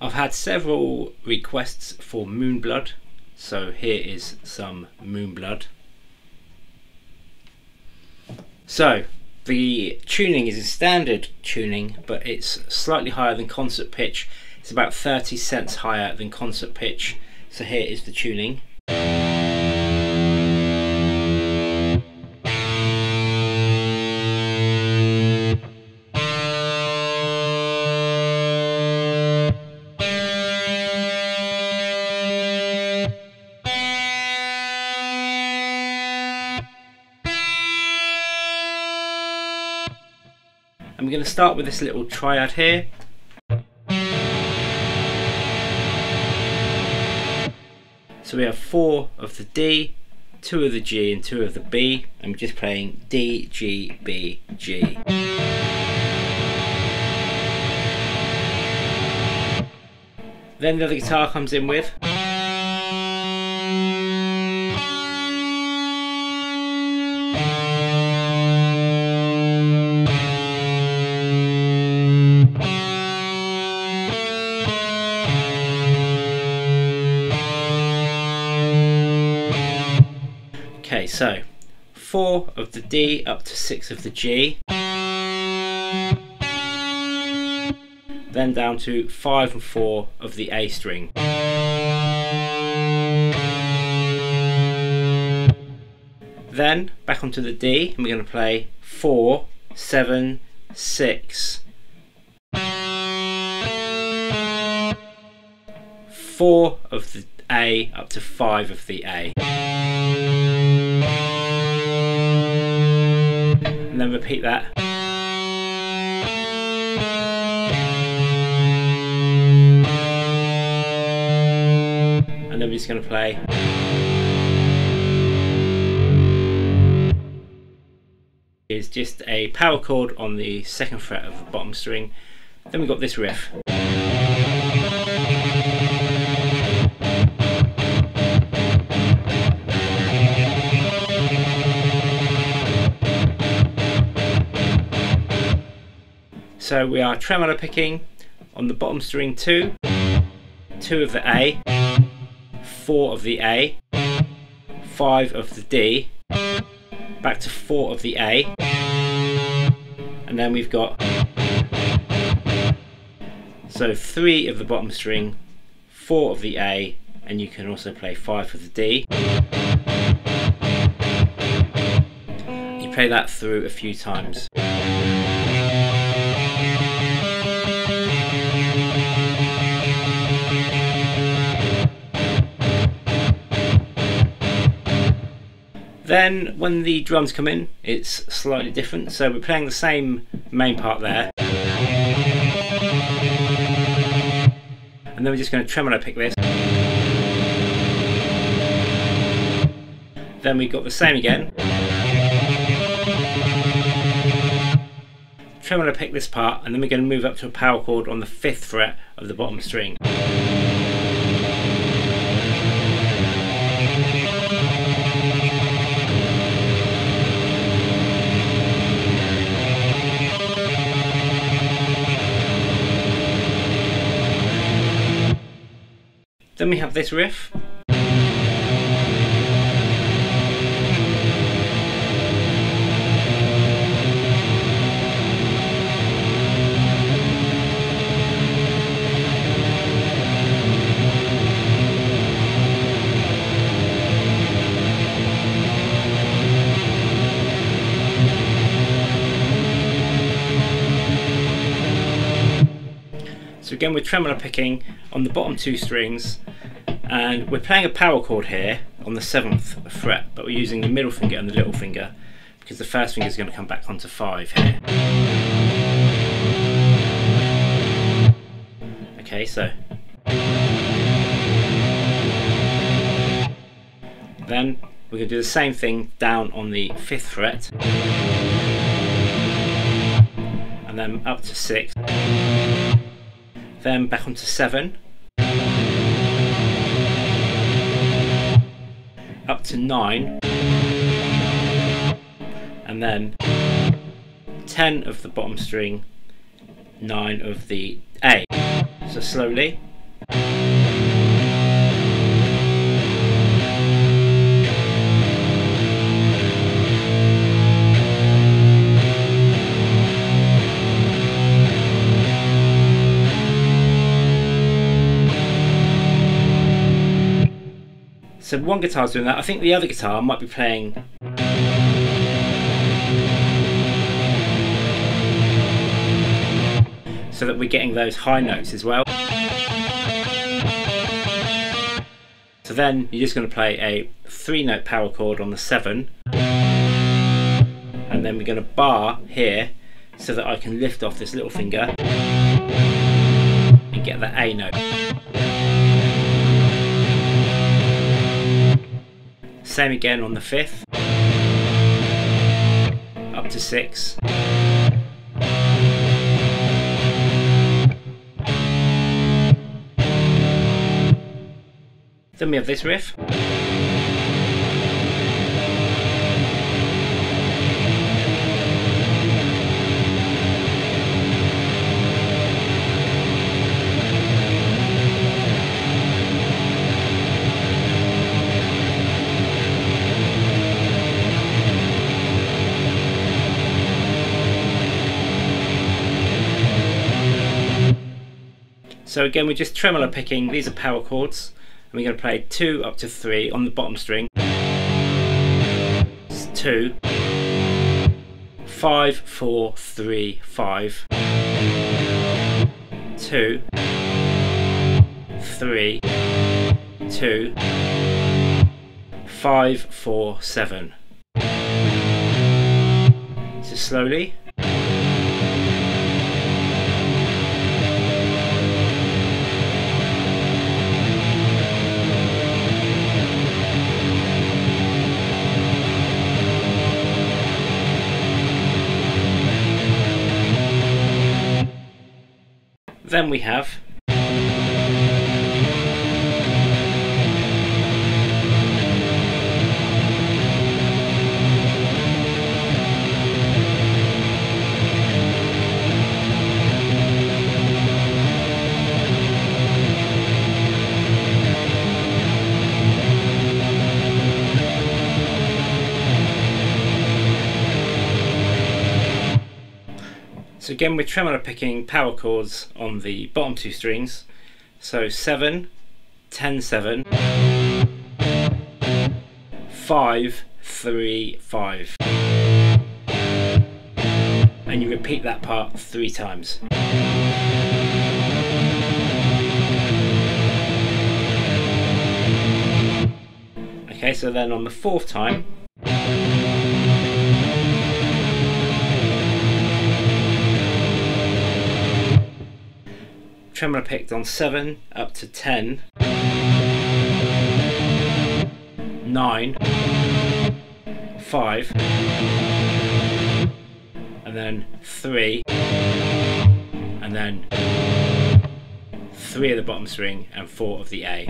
I've had several requests for Moonblood, so here is some Moonblood. So, the tuning is a standard tuning, but it's slightly higher than concert pitch. It's about 30 cents higher than concert pitch. So here is the tuning. Going to start with this little triad here. So we have four of the D, two of the G and two of the B. I'm just playing D, G, B, G. Then the other guitar comes in with. So four of the D up to six of the G. Then down to five and four of the A string. Then back onto the D, and we're going to play four, seven, six, four of the A up to five of the A. And then repeat that. And then we're just going to play. Is just a power chord on the second fret of the bottom string. Then we've got this riff. So we are tremolo picking on the bottom string 2, 2 of the A, 4 of the A, 5 of the D, back to 4 of the A, and then we've got so 3 of the bottom string, 4 of the A, and you can also play 5 of the D. You play that through a few times. Then when the drums come in, it's slightly different. So we're playing the same main part there. And then we're just going to tremolo pick this. Then we've got the same again. Tremolo pick this part and then we're going to move up to a power chord on the fifth fret of the bottom string. Then we have this riff. So again we're tremolo picking on the bottom two strings and we're playing a power chord here on the seventh fret but we're using the middle finger and the little finger because the first finger is going to come back onto five here. Okay so. Then we're going to do the same thing down on the fifth fret. And then up to six. Then back onto 7, up to 9, and then 10 of the bottom string, 9 of the A. So slowly. So one guitar's doing that. I think the other guitar might be playing so that we're getting those high notes as well. So then you're just going to play a three note power chord on the seven and then we're going to bar here so that I can lift off this little finger and get the A note. Same again on the fifth, up to six. Then we have this riff. So again, we're just tremolo picking. These are power chords. And we're going to play two up to three on the bottom string. It's two, five, four, three, five, two, three, two, five, four, seven. So slowly. Then we have So again we're tremolo picking power chords on the bottom two strings. So 7, 10, 7, 5, 3, 5. And you repeat that part three times. Okay, so then on the fourth time, tremolo picked on 7 up to 10, 9, 5, and then 3, and then 3 of the bottom string and 4 of the A.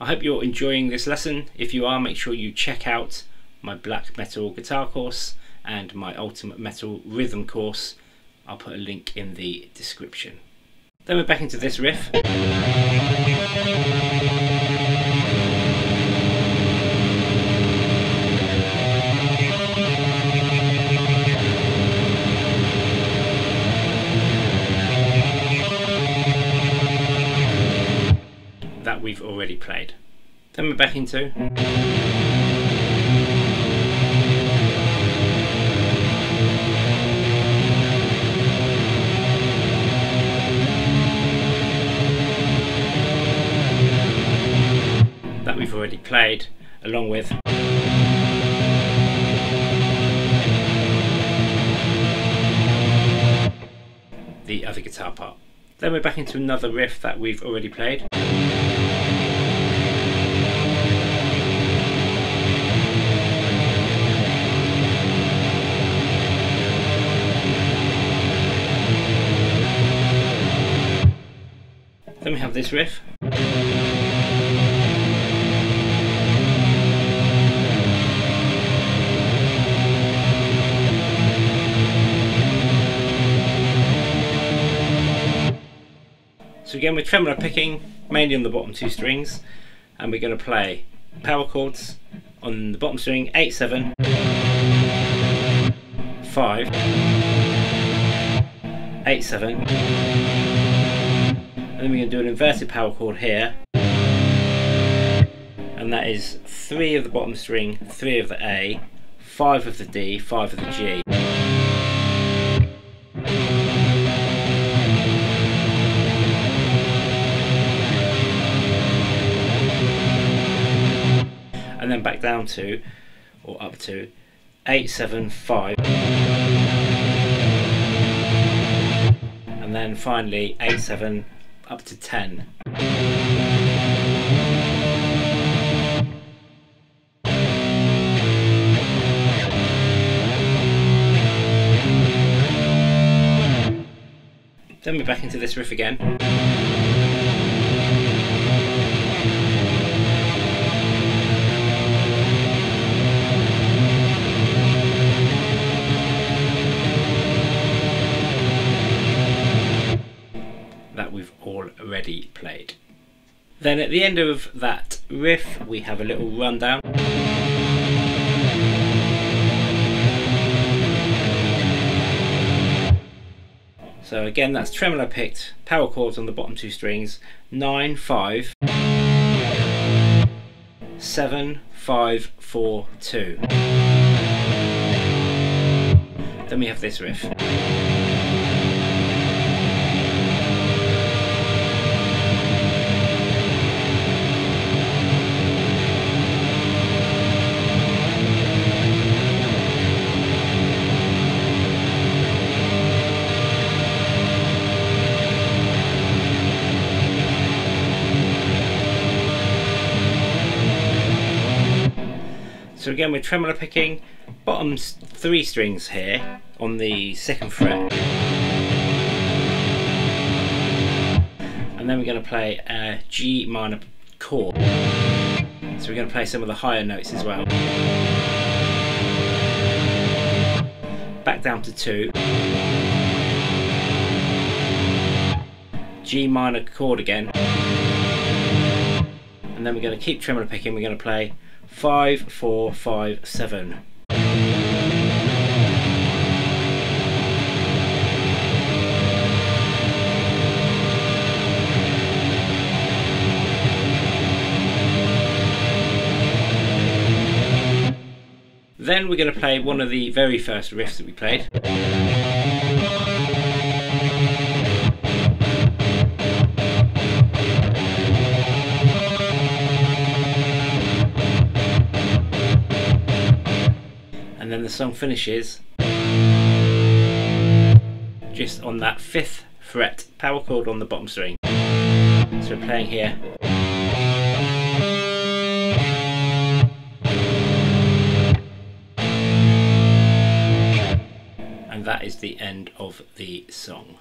I hope you're enjoying this lesson. If you are, make sure you check out my black metal guitar course and my ultimate metal rhythm course I'll put a link in the description. Then we're back into this riff. That we've already played. Then we're back into already played along with the other guitar part. Then we're back into another riff that we've already played. Then we have this riff. So again we're tremolo picking mainly on the bottom two strings and we're going to play power chords on the bottom string 8 7 5 8 7 and then we're going to do an inverted power chord here and that is three of the bottom string, three of the A, five of the D, five of the G. Back down to, or up to, 875 and then finally 8 7 up to 10 then we're back into this riff again Then at the end of that riff we have a little rundown. So again that's tremolo picked, power chords on the bottom two strings, 9, 5, 7, 5, 4, 2. Then we have this riff. Again we're tremolo picking, bottom three strings here on the second fret. And then we're going to play a G minor chord. So we're going to play some of the higher notes as well. Back down to two. G minor chord again. And then we're going to keep tremolo picking, we're going to play five, four, five, seven. Then we're going to play one of the very first riffs that we played. The song finishes just on that fifth fret power chord on the bottom string. So we're playing here. And that is the end of the song.